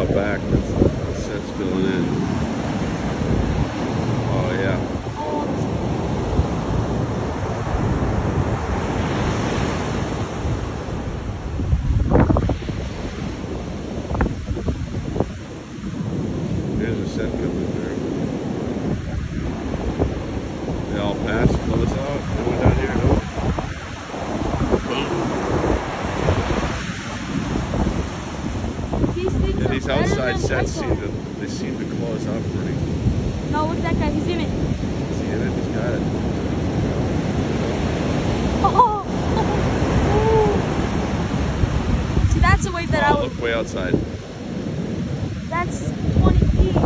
out back. That's the set's filling in. Oh yeah. There's a set coming through. They all passed, close out. No one down here, no. These things Yeah, are these better outside than sets Michael. seem to they seem to close out pretty. No, look at that guy. He's in it. See it? He's got it. Oh, oh. See, that's the way that I Oh, would. look way outside. That's 20 feet.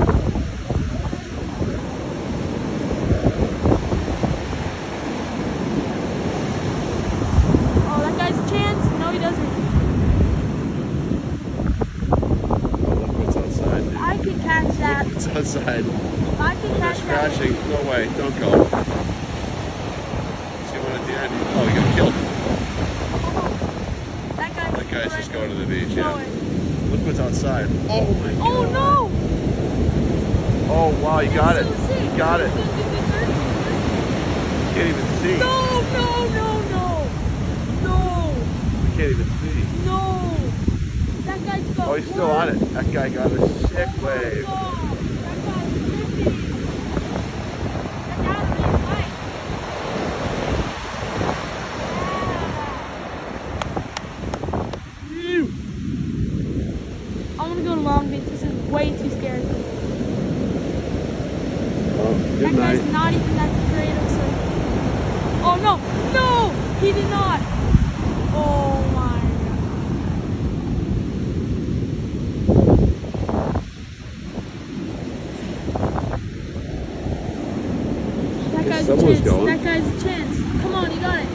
Oh, that guy's a chance. No, he doesn't. Oh, look what's outside, dude. I can catch that. What's outside? I can They're catch No way. Don't go. See one at the end? Oh, he got killed. Oh, that guy's, That guy's just going to the beach. Yeah. Look what's outside. Oh, oh my oh, god. Oh no! Oh wow, you got it. So. You got it. He's gonna do the turn. Can't even see. No, no, no, no. No, We can't even see. no. That guy's got Oh, he's still on it. That guy got a sick Oh wave. God. That guy's trippy. That guy's really tight. Phew. Yeah. I'm gonna go to Long Beach. This is way too scary. Oh, That good guy's not even that creative, so. Oh no! No! He did not! Oh my god. That guy's a chance. going. That guy's a chance. Come on, you got it.